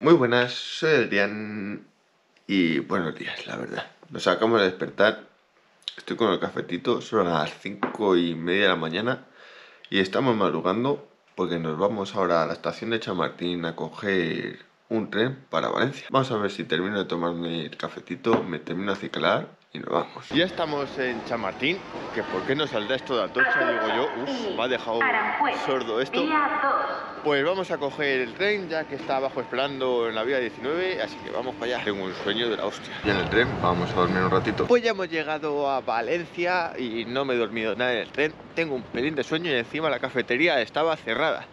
Muy buenas, soy Adrián y buenos días, la verdad. Nos acabamos de despertar, estoy con el cafetito, son las 5 y media de la mañana y estamos madrugando porque nos vamos ahora a la estación de Chamartín a coger un tren para Valencia. Vamos a ver si termino de tomarme el cafetito, me termino de ciclar y nos vamos. Ya estamos en Chamartín, que por qué no saldrá esto de Atocha, digo yo, uff, me ha dejado sordo esto. Pues vamos a coger el tren, ya que está abajo esperando en la vía 19, así que vamos para allá. Tengo un sueño de la hostia. Y en el tren vamos a dormir un ratito. Pues ya hemos llegado a Valencia y no me he dormido nada en el tren. Tengo un pelín de sueño y encima la cafetería estaba cerrada.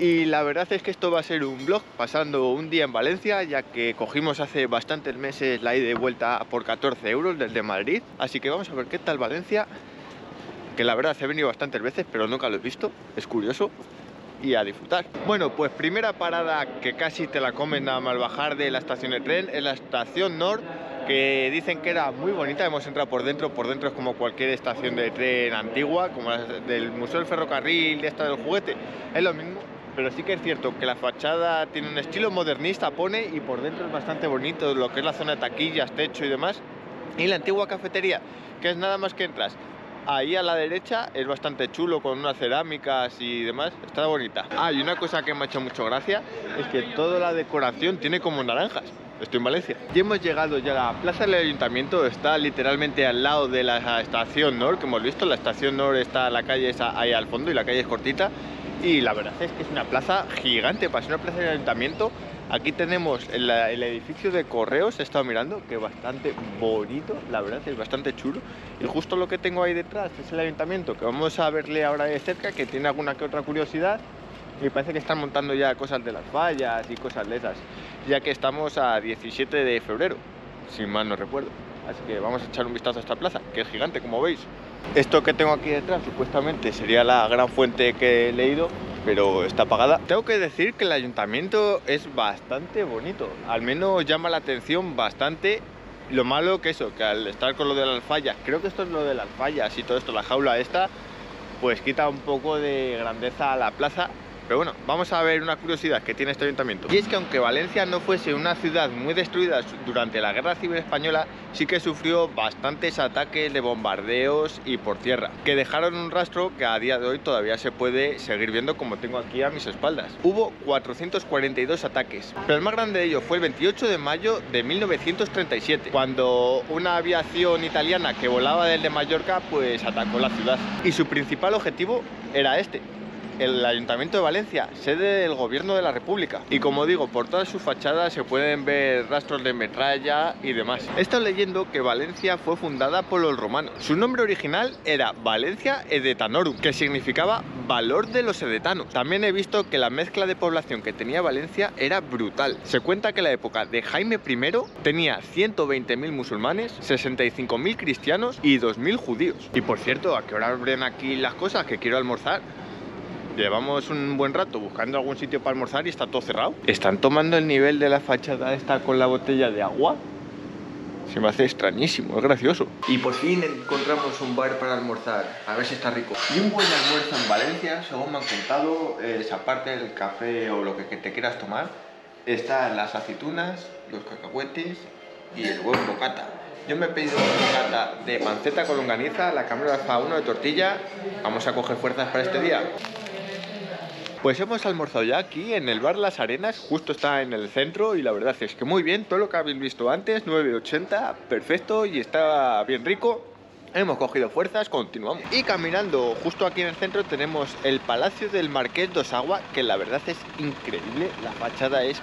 Y la verdad es que esto va a ser un vlog pasando un día en Valencia, ya que cogimos hace bastantes meses la ida y vuelta por 14 euros desde Madrid. Así que vamos a ver qué tal Valencia, que la verdad he venido bastantes veces, pero nunca lo he visto, es curioso. Y a disfrutar. Bueno, pues primera parada que casi te la comen nada más bajar de la estación de tren es la estación Nord que dicen que era muy bonita, hemos entrado por dentro, por dentro es como cualquier estación de tren antigua, como la del Museo del Ferrocarril, esta del juguete, es lo mismo, pero sí que es cierto que la fachada tiene un estilo modernista, pone, y por dentro es bastante bonito, lo que es la zona de taquillas, techo y demás. Y la antigua cafetería, que es nada más que entras ahí a la derecha, es bastante chulo con unas cerámicas y demás, está bonita. Ah, y una cosa que me ha hecho mucho gracia es que toda la decoración tiene como naranjas. Estoy en Valencia. Y hemos llegado ya a la plaza del ayuntamiento, está literalmente al lado de la estación Nor, que hemos visto. La estación Nor está, la calle esa ahí al fondo y la calle es cortita y la verdad es que es una plaza gigante, para ser una plaza de ayuntamiento. Aquí tenemos el, edificio de correos, he estado mirando, que es bastante bonito, la verdad es bastante chulo. Y justo lo que tengo ahí detrás es el ayuntamiento, que vamos a verle ahora de cerca, que tiene alguna que otra curiosidad. Y parece que están montando ya cosas de las vallas y cosas de esas, ya que estamos a 17 de febrero, si mal no recuerdo. Así que vamos a echar un vistazo a esta plaza, que es gigante, como veis. Esto que tengo aquí detrás supuestamente sería la gran fuente que he leído, pero está apagada. Tengo que decir que el ayuntamiento es bastante bonito, al menos llama la atención bastante. Lo malo que eso, que al estar con lo de las fallas, creo que esto es lo de las fallas y todo esto, la jaula esta, pues quita un poco de grandeza a la plaza pero bueno, vamos a ver una curiosidad que tiene este ayuntamiento. Y es que aunque Valencia no fuese una ciudad muy destruida durante la Guerra Civil Española, sí que sufrió bastantes ataques de bombardeos y por tierra, que dejaron un rastro que a día de hoy todavía se puede seguir viendo como tengo aquí a mis espaldas. Hubo 442 ataques, pero el más grande de ellos fue el 28 de mayo de 1937, cuando una aviación italiana que volaba desde Mallorca pues atacó la ciudad. Y su principal objetivo era este, el Ayuntamiento de Valencia, sede del Gobierno de la República. Y como digo, por todas sus fachadas se pueden ver rastros de metralla y demás. He estado leyendo que Valencia fue fundada por los romanos. Su nombre original era Valencia Edetanorum, que significaba valor de los edetanos. También he visto que la mezcla de población que tenía Valencia era brutal. Se cuenta que la época de Jaime I tenía 120.000 musulmanes, 65.000 cristianos y 2.000 judíos. Y por cierto, ¿a qué hora abren aquí las cosas? Que quiero almorzar. Llevamos un buen rato buscando algún sitio para almorzar y está todo cerrado. Están tomando el nivel de la fachada esta con la botella de agua. Se me hace extrañísimo, es gracioso. Y por fin encontramos un bar para almorzar, a ver si está rico. Y un buen almuerzo en Valencia, según me han contado, es aparte del café o lo que te quieras tomar, están las aceitunas, los cacahuetes y el buen bocata. Yo me he pedido un bocata de panceta con longaniza, la cámara uno de tortilla. Vamos a coger fuerzas para este día. Pues hemos almorzado ya aquí en el bar Las Arenas, justo está en el centro y la verdad es que muy bien, todo lo que habéis visto antes, 9.80, perfecto y está bien rico. Hemos cogido fuerzas, continuamos. Y caminando justo aquí en el centro tenemos el Palacio del Marqués dos Agua, que la verdad es increíble, la fachada es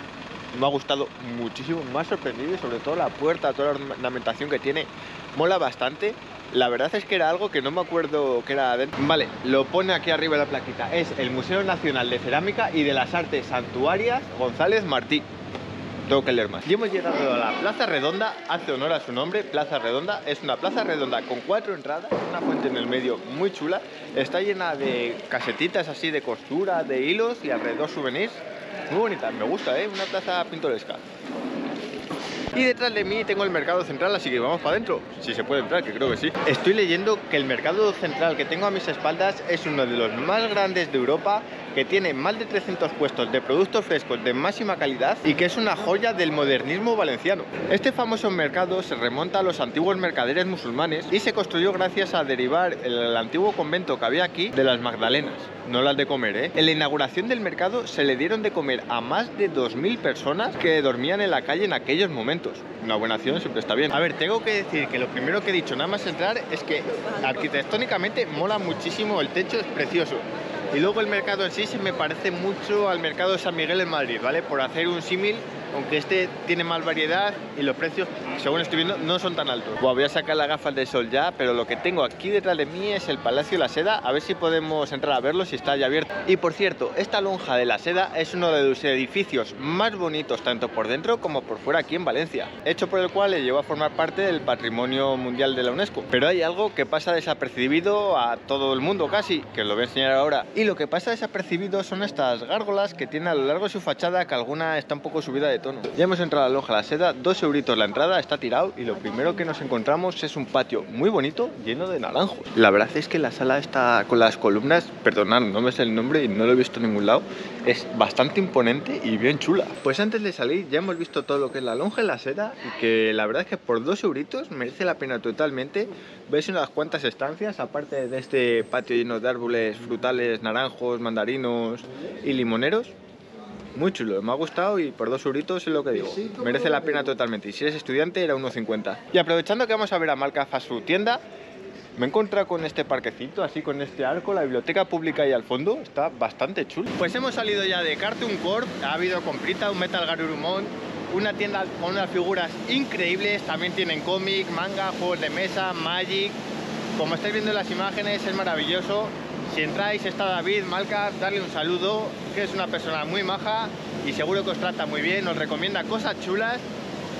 me ha gustado muchísimo, me ha sorprendido y sobre todo la puerta, toda la ornamentación que tiene, mola bastante. La verdad es que era algo que no me acuerdo que era dentro. Vale, lo pone aquí arriba la plaquita. Es el Museo Nacional de Cerámica y de las Artes Santuarias González Martí. Tengo que leer más. Y hemos llegado a la Plaza Redonda, hace honor a su nombre, Plaza Redonda. Es una plaza redonda con cuatro entradas, una fuente en el medio muy chula. Está llena de casetitas así de costura, de hilos y alrededor souvenirs. Muy bonita, me gusta, ¿eh? Una plaza pintoresca. Y detrás de mí tengo el mercado central, así que vamos para adentro. Si se puede entrar, que creo que sí. Estoy leyendo que el mercado central que tengo a mis espaldas es uno de los más grandes de Europa que tiene más de 300 puestos de productos frescos de máxima calidad y que es una joya del modernismo valenciano. Este famoso mercado se remonta a los antiguos mercaderes musulmanes y se construyó gracias a derivar el antiguo convento que había aquí de las Magdalenas no las de comer, ¿eh? En la inauguración del mercado se le dieron de comer a más de 2.000 personas que dormían en la calle en aquellos momentos. Una buena acción siempre está bien. A ver, tengo que decir que lo primero que he dicho nada más entrar es que arquitectónicamente mola muchísimo, el techo es precioso. Y luego el mercado en sí se me parece mucho al mercado de San Miguel en Madrid, ¿vale? Por hacer un símil aunque este tiene más variedad y los precios, según estoy viendo, no son tan altos. voy a sacar las gafas de sol ya, pero lo que tengo aquí detrás de mí es el Palacio de la Seda, a ver si podemos entrar a verlo, si está ya abierto. Y por cierto, esta lonja de la Seda es uno de los edificios más bonitos, tanto por dentro como por fuera aquí en Valencia, hecho por el cual le llevó a formar parte del Patrimonio Mundial de la UNESCO. Pero hay algo que pasa desapercibido a todo el mundo casi, que os lo voy a enseñar ahora. Y lo que pasa desapercibido son estas gárgolas que tiene a lo largo de su fachada, que alguna está un poco subida de Ya hemos entrado a la Loja La Seda, dos euritos la entrada, está tirado y lo primero que nos encontramos es un patio muy bonito lleno de naranjos. La verdad es que la sala está con las columnas, perdonad, no me sé el nombre y no lo he visto en ningún lado, es bastante imponente y bien chula. Pues antes de salir ya hemos visto todo lo que es la lonja La Seda y que la verdad es que por dos euritos merece la pena totalmente. Veis unas cuantas estancias, aparte de este patio lleno de árboles frutales, naranjos, mandarinos y limoneros muy chulo, me ha gustado y por dos euritos es lo que digo. Merece la pena totalmente. Y si eres estudiante era 1,50. Y aprovechando que vamos a ver a Malcafa su tienda, me he encontrado con este parquecito, así con este arco, la biblioteca pública ahí al fondo, está bastante chulo. Pues hemos salido ya de Cartoon Corp, ha habido comprita, un Metal Garurumon, una tienda con unas figuras increíbles, también tienen cómic, manga, juegos de mesa, Magic. Como estáis viendo en las imágenes, es maravilloso. Si entráis está David Malca, darle un saludo, que es una persona muy maja y seguro que os trata muy bien, nos recomienda cosas chulas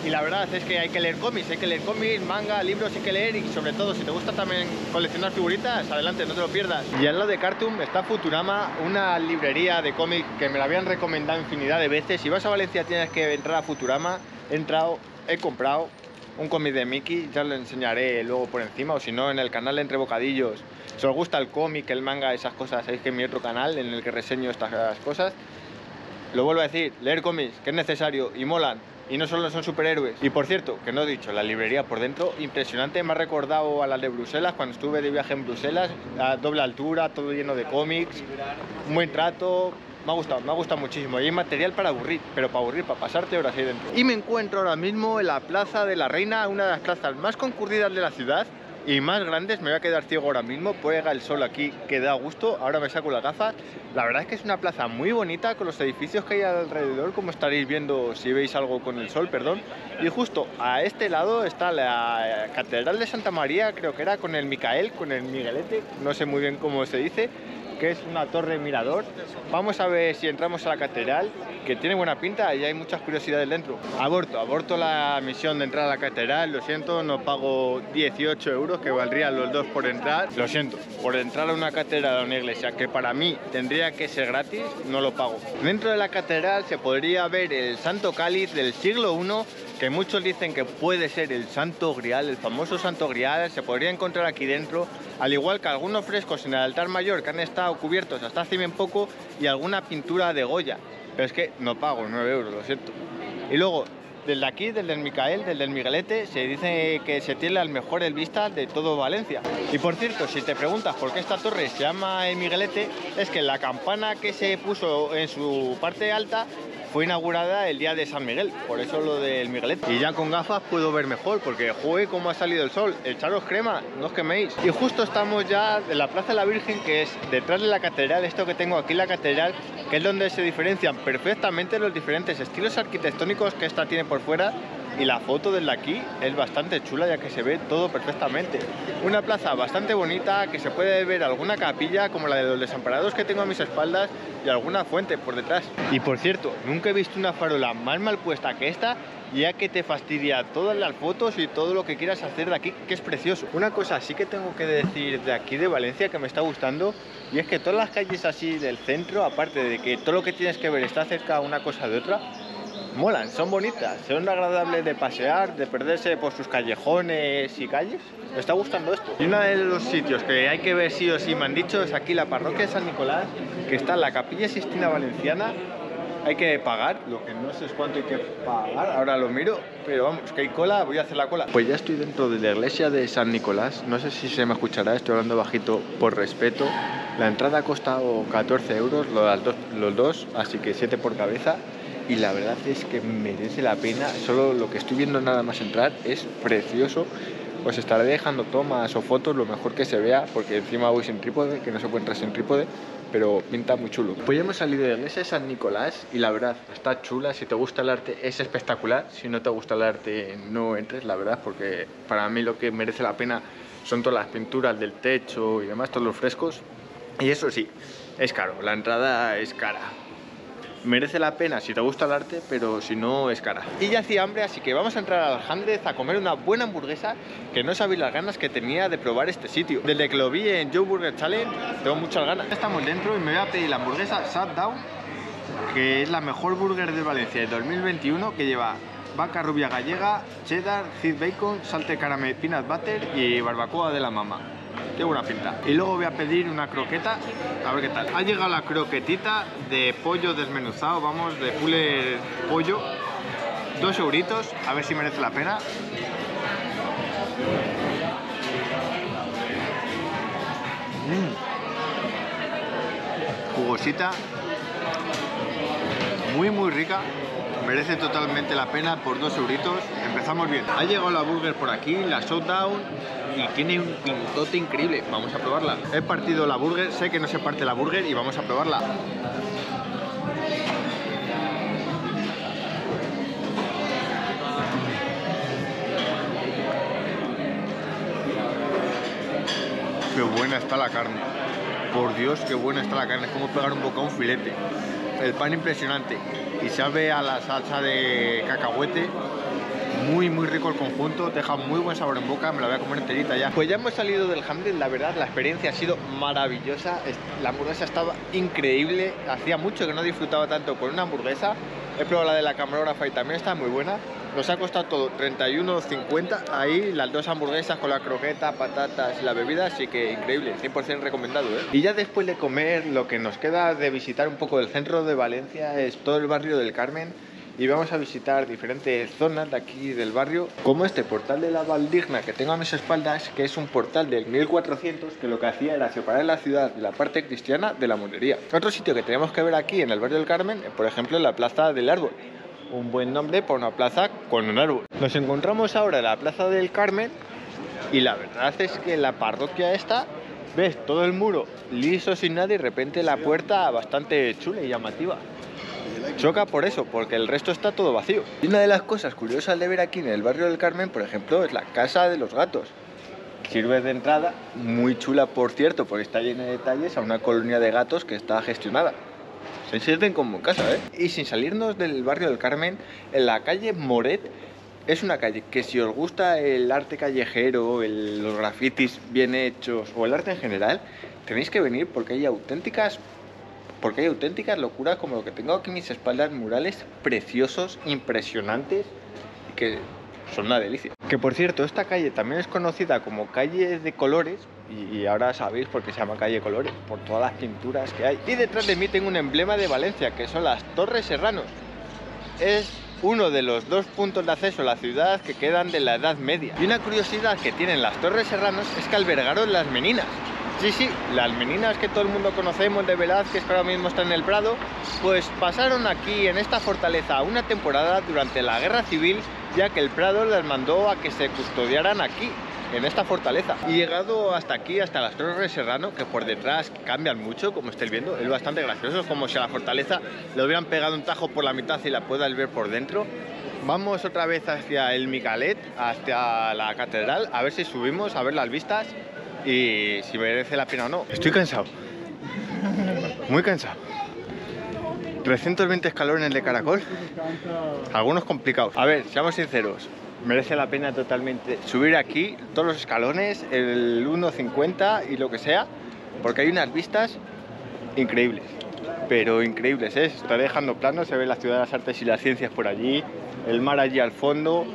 y la verdad es que hay que leer cómics, hay que leer cómics, manga, libros hay que leer y sobre todo si te gusta también coleccionar figuritas, adelante, no te lo pierdas. Y al lado de Cartoon está Futurama, una librería de cómics que me la habían recomendado infinidad de veces. Si vas a Valencia tienes que entrar a Futurama, he entrado, he comprado un cómic de Mickey, ya lo enseñaré luego por encima o si no en el canal Entre Bocadillos si os gusta el cómic, el manga, esas cosas, sabéis que en mi otro canal en el que reseño estas cosas, lo vuelvo a decir, leer cómics, que es necesario y molan. Y no solo son superhéroes. Y por cierto, que no he dicho, la librería por dentro, impresionante, me ha recordado a la de Bruselas, cuando estuve de viaje en Bruselas, a doble altura, todo lleno de cómics, un buen trato, me ha gustado, me ha gustado muchísimo. Y hay material para aburrir, pero para aburrir, para pasarte horas ahí dentro. Y me encuentro ahora mismo en la Plaza de la Reina, una de las plazas más concurridas de la ciudad, y más grandes, me voy a quedar ciego ahora mismo, pega el sol aquí que da gusto, ahora me saco las gafas. La verdad es que es una plaza muy bonita con los edificios que hay alrededor, como estaréis viendo si veis algo con el sol, perdón. Y justo a este lado está la Catedral de Santa María, creo que era con el Micael, con el Miguelete, no sé muy bien cómo se dice que es una torre mirador. Vamos a ver si entramos a la catedral, que tiene buena pinta y hay muchas curiosidades dentro. Aborto, aborto la misión de entrar a la catedral, lo siento, no pago 18 euros, que valdrían los dos por entrar. Lo siento, por entrar a una catedral a una iglesia, que para mí tendría que ser gratis, no lo pago. Dentro de la catedral se podría ver el Santo Cáliz del siglo I, que muchos dicen que puede ser el Santo Grial, el famoso Santo Grial, se podría encontrar aquí dentro, al igual que algunos frescos en el altar mayor que han estado cubiertos hasta hace bien poco y alguna pintura de Goya. Pero es que no pago 9 euros, lo siento. Y luego, desde aquí, desde el Micael, desde el Miguelete, se dice que se tiene al mejor el vista de todo Valencia. Y por cierto, si te preguntas por qué esta torre se llama el Miguelete, es que la campana que se puso en su parte alta fue inaugurada el día de San Miguel, por eso lo del Miguelete. Y ya con gafas puedo ver mejor, porque juegue cómo ha salido el sol. Echaros crema, no os queméis. Y justo estamos ya en la Plaza de la Virgen, que es detrás de la catedral, esto que tengo aquí, la catedral, que es donde se diferencian perfectamente los diferentes estilos arquitectónicos que esta tiene por fuera y la foto desde aquí es bastante chula ya que se ve todo perfectamente. Una plaza bastante bonita que se puede ver alguna capilla como la de los desamparados que tengo a mis espaldas y alguna fuente por detrás. Y por cierto, nunca he visto una farola más mal puesta que esta ya que te fastidia todas las fotos y todo lo que quieras hacer de aquí, que es precioso. Una cosa sí que tengo que decir de aquí de Valencia que me está gustando y es que todas las calles así del centro, aparte de que todo lo que tienes que ver está cerca una cosa de otra, molan, son bonitas, son agradables de pasear, de perderse por sus callejones y calles. Me está gustando esto. Y uno de los sitios que hay que ver sí o sí me han dicho es aquí la parroquia de San Nicolás, que está en la Capilla Sistina Valenciana. Hay que pagar, lo que no sé es cuánto hay que pagar, ahora lo miro, pero vamos, que hay cola, voy a hacer la cola. Pues ya estoy dentro de la iglesia de San Nicolás, no sé si se me escuchará, estoy hablando bajito por respeto. La entrada ha costado 14 euros, los dos, los dos así que 7 por cabeza y la verdad es que merece la pena. Solo lo que estoy viendo nada más entrar es precioso. Os estaré dejando tomas o fotos lo mejor que se vea, porque encima voy sin trípode, que no se entrar sin trípode, pero pinta muy chulo. Pues hemos salido de la iglesia de San Nicolás y la verdad está chula. Si te gusta el arte es espectacular. Si no te gusta el arte no entres, la verdad, porque para mí lo que merece la pena son todas las pinturas del techo y demás, todos los frescos. Y eso sí, es caro, la entrada es cara merece la pena si te gusta el arte, pero si no es cara. Y ya hacía hambre, así que vamos a entrar al Handez a comer una buena hamburguesa que no sabéis las ganas que tenía de probar este sitio. Desde que lo vi en Joe Burger Challenge, tengo muchas ganas. Estamos dentro y me voy a pedir la hamburguesa Shutdown, que es la mejor burger de Valencia de 2021, que lleva vaca rubia gallega, cheddar, cid bacon, salte caramel peanut butter y barbacoa de la mama. Qué buena pinta. Y luego voy a pedir una croqueta, a ver qué tal. Ha llegado la croquetita de pollo desmenuzado, vamos, de pule pollo. Dos euritos, a ver si merece la pena. Mm. Jugosita. Muy, muy rica merece totalmente la pena por dos euritos. Empezamos bien. Ha llegado la burger por aquí, la showdown y tiene un pintote increíble. Vamos a probarla. He partido la burger, sé que no se parte la burger y vamos a probarla. Qué buena está la carne. Por Dios, qué buena está la carne. Es como pegar un bocado a un filete. El pan impresionante y sabe a la salsa de cacahuete muy muy rico el conjunto, deja muy buen sabor en boca, me la voy a comer enterita ya. Pues ya hemos salido del Hamlet, la verdad la experiencia ha sido maravillosa, la hamburguesa estaba increíble, hacía mucho que no disfrutaba tanto con una hamburguesa, he probado la de la camarógrafa y también está muy buena, nos ha costado todo 31,50 ahí las dos hamburguesas con la croqueta, patatas y la bebida, así que increíble, 100% recomendado. ¿eh? Y ya después de comer, lo que nos queda de visitar un poco del centro de Valencia es todo el barrio del Carmen y vamos a visitar diferentes zonas de aquí del barrio, como este portal de la Valdigna que tengo a mis espaldas, que es un portal del 1400 que lo que hacía era separar la ciudad de la parte cristiana de la monería. Otro sitio que tenemos que ver aquí en el barrio del Carmen, por ejemplo, la Plaza del Árbol un buen nombre para una plaza con un árbol. Nos encontramos ahora en la Plaza del Carmen y la verdad es que la parroquia esta, ves todo el muro liso sin nada y de repente la puerta bastante chula y llamativa. Choca por eso, porque el resto está todo vacío. Y una de las cosas curiosas de ver aquí en el barrio del Carmen, por ejemplo, es la Casa de los Gatos. Sirve de entrada, muy chula por cierto, porque está llena de detalles a una colonia de gatos que está gestionada se sienten como en casa, ¿eh? Y sin salirnos del barrio del Carmen, en la calle Moret es una calle que si os gusta el arte callejero, los grafitis bien hechos o el arte en general, tenéis que venir porque hay auténticas porque hay auténticas locuras como lo que tengo aquí en mis espaldas, murales preciosos, impresionantes que son una delicia. Que por cierto, esta calle también es conocida como calle de colores y, ahora sabéis por qué se llama calle colores, por todas las pinturas que hay. Y detrás de mí tengo un emblema de Valencia, que son las Torres Serranos. Es uno de los dos puntos de acceso a la ciudad que quedan de la Edad Media. Y una curiosidad que tienen las Torres Serranos es que albergaron las meninas. Sí, sí, las meninas que todo el mundo conocemos de Velázquez, que ahora mismo están en el Prado, pues pasaron aquí en esta fortaleza una temporada durante la Guerra Civil, ya que el Prado les mandó a que se custodiaran aquí, en esta fortaleza. Y llegado hasta aquí, hasta las Torres Serrano, que por detrás cambian mucho, como estáis viendo, es bastante gracioso, como si a la fortaleza le hubieran pegado un tajo por la mitad y la puedas ver por dentro. Vamos otra vez hacia el Micalet, hacia la catedral, a ver si subimos, a ver las vistas y si merece la pena o no. Estoy cansado, muy cansado. 320 escalones de caracol, algunos complicados. A ver, seamos sinceros, merece la pena totalmente subir aquí todos los escalones, el 1.50 y lo que sea, porque hay unas vistas increíbles. pero increíbles, ¿eh? Está dejando plano, se ve la ciudad de las artes y las ciencias por allí, el mar allí al fondo,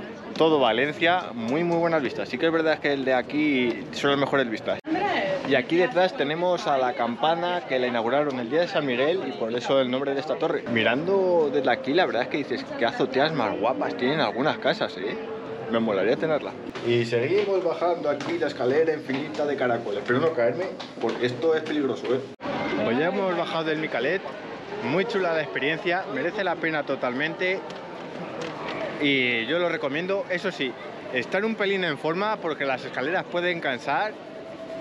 todo Valencia, muy muy buenas vistas. Sí que es verdad que el de aquí son las mejores vistas. Y aquí detrás tenemos a la campana que la inauguraron el día de San Miguel y por eso el nombre de esta torre. Mirando desde aquí, la verdad es que dices que azoteas más guapas tienen algunas casas, ¿eh? Me molaría tenerla. Y seguimos bajando aquí la escalera infinita de caracoles. Espero no caerme, porque esto es peligroso, ¿eh? Pues ya hemos bajado del Micalet. Muy chula la experiencia, merece la pena totalmente. Y yo lo recomiendo, eso sí, estar un pelín en forma porque las escaleras pueden cansar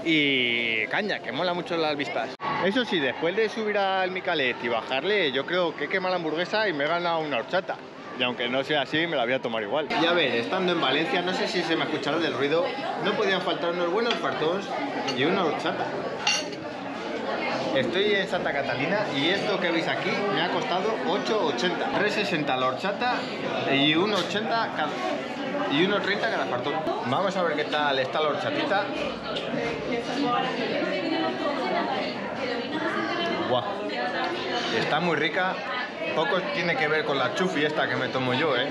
y caña, que mola mucho las vistas. Eso sí, después de subir al Micalet y bajarle, yo creo que he quemado la hamburguesa y me he ganado una horchata. Y aunque no sea así, me la voy a tomar igual. Y a ver, estando en Valencia, no sé si se me escuchará del ruido, no podían faltar unos buenos fartons y una horchata. Estoy en Santa Catalina y esto que veis aquí me ha costado 8,80. 3,60 la horchata y 1,80 cada y 1,30 cada fartón. Vamos a ver qué tal está la horchatita. Guau. Está muy rica. Poco tiene que ver con la chufi esta que me tomo yo, ¿eh?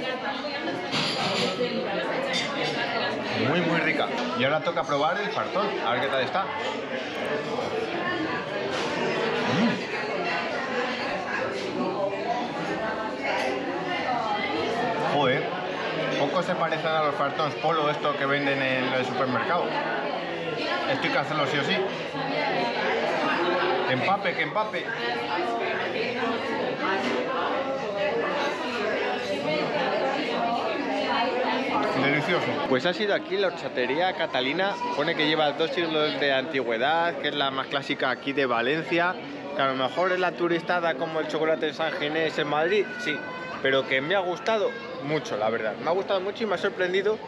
Muy, muy rica. Y ahora toca probar el fartón. A ver qué tal está. Mm. Poco se parecen a los fartons polo esto que venden en el supermercado. Esto hay sí o sí. Que empape, que empape. Pues ha sido aquí la horchatería Catalina. Pone que lleva dos siglos de antigüedad, que es la más clásica aquí de Valencia. Que a lo mejor es la turistada como el chocolate en San Ginés en Madrid, sí. Pero que me ha gustado mucho, la verdad. Me ha gustado mucho y me ha sorprendido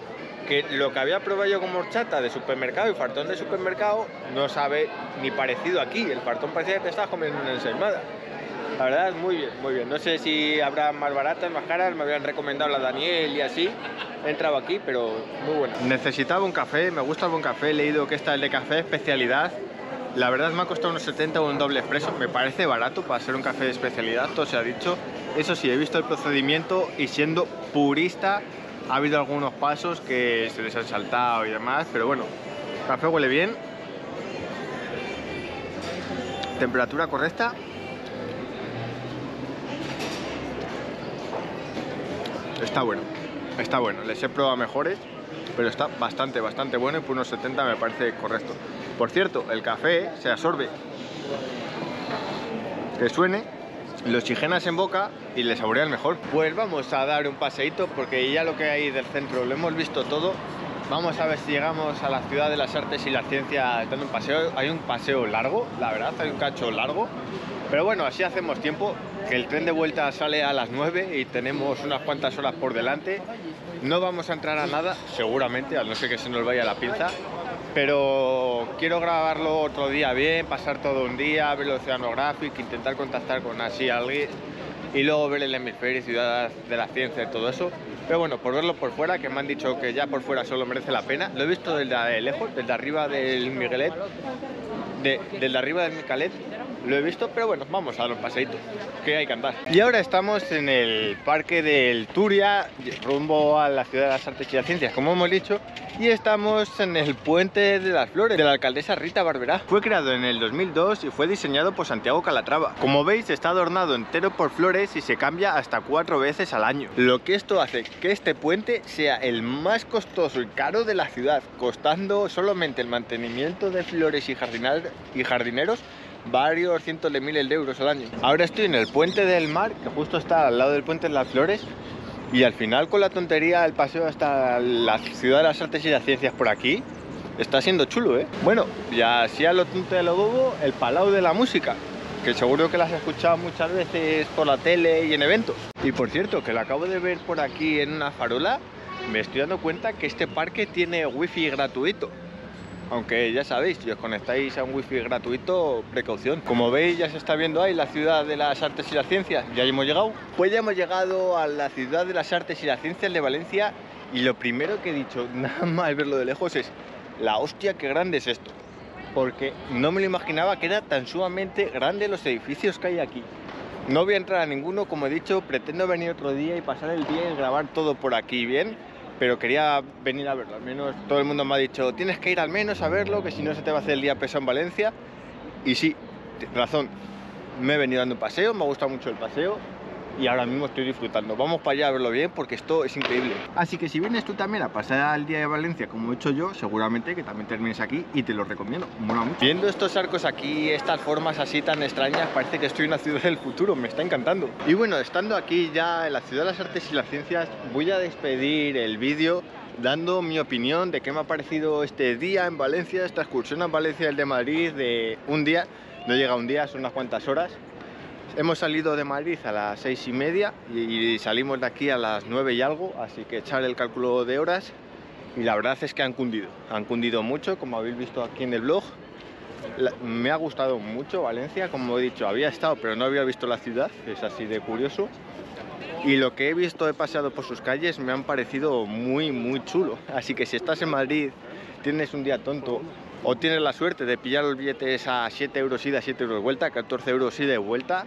que lo que había probado yo como horchata de supermercado y fartón de supermercado no sabe ni parecido aquí. El fartón parecía que te estabas comiendo una ensaimada. La verdad muy bien, muy bien. No sé si habrá más baratas, más caras, me habían recomendado la Daniel y así. He entrado aquí, pero muy bueno. Necesitaba un café, me gusta el buen café. He leído que esta es de café especialidad. La verdad me ha costado unos 70 o un doble expreso. Me parece barato para ser un café de especialidad, todo se ha dicho. Eso sí, he visto el procedimiento y siendo purista ha habido algunos pasos que se les han saltado y demás, pero bueno, café huele bien. Temperatura correcta. Está bueno, está bueno. Les he probado mejores, pero está bastante, bastante bueno y por unos 70 me parece correcto. Por cierto, el café se absorbe. Que suene lo oxigenas en boca y le saboreas mejor. Pues vamos a dar un paseíto porque ya lo que hay del centro lo hemos visto todo. Vamos a ver si llegamos a la ciudad de las artes y la ciencia dando un paseo. Hay un paseo largo, la verdad, hay un cacho largo. Pero bueno, así hacemos tiempo, que el tren de vuelta sale a las 9 y tenemos unas cuantas horas por delante. No vamos a entrar a nada, seguramente, a no ser que se nos vaya la pinza pero quiero grabarlo otro día bien, pasar todo un día, ver el oceanográfico, intentar contactar con así alguien y luego ver el hemisferio, ciudad de la ciencia y todo eso. Pero bueno, por verlo por fuera, que me han dicho que ya por fuera solo merece la pena. Lo he visto desde lejos, desde arriba del Miguelet, de, desde arriba del Micalet, lo he visto, pero bueno, vamos a dar un paseíto, que hay que andar. Y ahora estamos en el parque del Turia, rumbo a la ciudad de las artes y las ciencias, como hemos dicho, y estamos en el puente de las flores de la alcaldesa Rita Barberá. Fue creado en el 2002 y fue diseñado por Santiago Calatrava. Como veis, está adornado entero por flores y se cambia hasta cuatro veces al año. Lo que esto hace que este puente sea el más costoso y caro de la ciudad, costando solamente el mantenimiento de flores y, y jardineros varios cientos de miles de euros al año. Ahora estoy en el puente del mar, que justo está al lado del puente de las flores, y al final con la tontería el paseo hasta la ciudad de las artes y las ciencias por aquí, está siendo chulo, ¿eh? Bueno, ya así a lo tonto de lo bobo, el palau de la música, que seguro que las has escuchado muchas veces por la tele y en eventos. Y por cierto, que lo acabo de ver por aquí en una farola, me estoy dando cuenta que este parque tiene wifi gratuito. Aunque ya sabéis, si os conectáis a un wifi gratuito, precaución. Como veis, ya se está viendo ahí la ciudad de las artes y las ciencias. Ya hemos llegado. Pues ya hemos llegado a la ciudad de las artes y las ciencias de Valencia. Y lo primero que he dicho, nada más verlo de lejos, es la hostia, qué grande es esto. Porque no me lo imaginaba que era tan sumamente grande los edificios que hay aquí. No voy a entrar a ninguno, como he dicho, pretendo venir otro día y pasar el día y grabar todo por aquí bien, pero quería venir a verlo. Al menos todo el mundo me ha dicho, tienes que ir al menos a verlo, que si no se te va a hacer el día pesado en Valencia. Y sí, razón, me he venido dando un paseo, me ha gustado mucho el paseo y ahora mismo estoy disfrutando. Vamos para allá a verlo bien porque esto es increíble. Así que si vienes tú también a pasar el día de Valencia como he hecho yo, seguramente que también termines aquí y te lo recomiendo. Mola mucho. Viendo estos arcos aquí, estas formas así tan extrañas, parece que estoy en la ciudad del futuro, me está encantando. Y bueno, estando aquí ya en la ciudad de las artes y las ciencias, voy a despedir el vídeo dando mi opinión de qué me ha parecido este día en Valencia, esta excursión en Valencia del de Madrid de un día, no llega un día, son unas cuantas horas Hemos salido de Madrid a las seis y media y salimos de aquí a las nueve y algo, así que echar el cálculo de horas y la verdad es que han cundido, han cundido mucho, como habéis visto aquí en el blog. me ha gustado mucho Valencia, como he dicho, había estado pero no había visto la ciudad, es así de curioso. Y lo que he visto, he paseado por sus calles, me han parecido muy, muy chulo. Así que si estás en Madrid, tienes un día tonto o tienes la suerte de pillar los billetes a 7 euros ida, 7 euros vuelta, 14 euros ida de vuelta,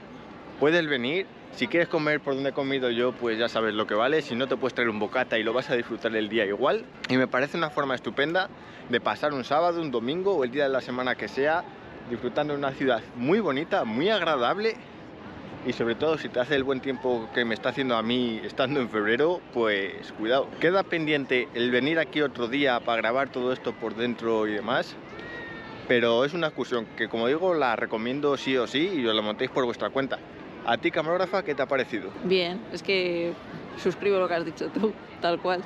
puedes venir. Si quieres comer por donde he comido yo, pues ya sabes lo que vale. Si no, te puedes traer un bocata y lo vas a disfrutar el día igual. Y me parece una forma estupenda de pasar un sábado, un domingo o el día de la semana que sea, disfrutando de una ciudad muy bonita, muy agradable. Y sobre todo, si te hace el buen tiempo que me está haciendo a mí estando en febrero, pues cuidado. Queda pendiente el venir aquí otro día para grabar todo esto por dentro y demás pero es una excursión que como digo la recomiendo sí o sí y os la montéis por vuestra cuenta. ¿A ti, camarógrafa, qué te ha parecido? Bien, es que suscribo lo que has dicho tú, tal cual.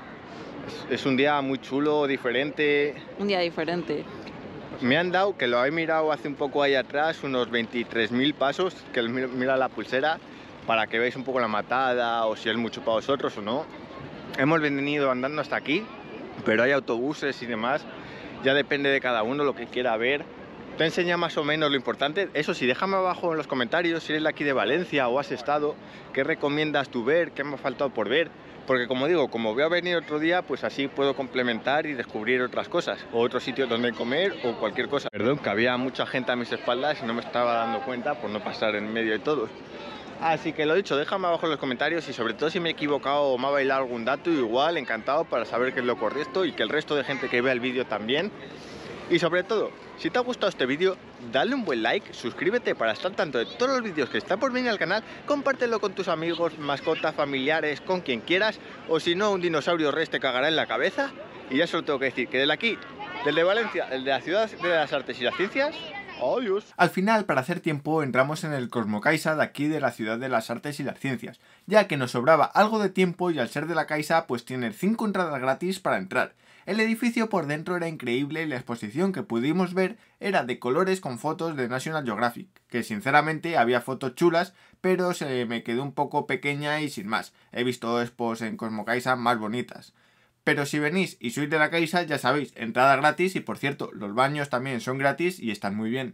Es, un día muy chulo, diferente. Un día diferente. Me han dado, que lo he mirado hace un poco ahí atrás, unos 23.000 pasos, que mira la pulsera, para que veáis un poco la matada o si es mucho para vosotros o no. Hemos venido andando hasta aquí, pero hay autobuses y demás. Ya depende de cada uno lo que quiera ver te enseña más o menos lo importante. Eso sí, déjame abajo en los comentarios si eres de aquí de Valencia o has estado, qué recomiendas tú ver, qué me ha faltado por ver. Porque como digo, como voy a venir otro día, pues así puedo complementar y descubrir otras cosas, o otros sitios donde comer o cualquier cosa. Perdón, que había mucha gente a mis espaldas y no me estaba dando cuenta por no pasar en medio de todos. Así que lo dicho, déjame abajo en los comentarios y sobre todo si me he equivocado o me ha bailado algún dato, igual, encantado para saber qué es lo correcto y que el resto de gente que vea el vídeo también. Y sobre todo, si te ha gustado este vídeo, dale un buen like, suscríbete para estar tanto de todos los vídeos que están por venir al canal, compártelo con tus amigos, mascotas, familiares, con quien quieras, o si no, un dinosaurio res te cagará en la cabeza. Y ya solo tengo que decir que desde aquí, desde Valencia, desde la ciudad de las artes y las ciencias, Al final, para hacer tiempo, entramos en el Cosmocaisa de aquí de la ciudad de las artes y las ciencias, ya que nos sobraba algo de tiempo y al ser de la Caixa, pues tiene 5 entradas gratis para entrar. El edificio por dentro era increíble y la exposición que pudimos ver era de colores con fotos de National Geographic, que sinceramente había fotos chulas, pero se me quedó un poco pequeña y sin más. He visto expos en Cosmocaisa más bonitas. Pero si venís y sois de la Caixa, ya sabéis, entrada gratis y por cierto, los baños también son gratis y están muy bien.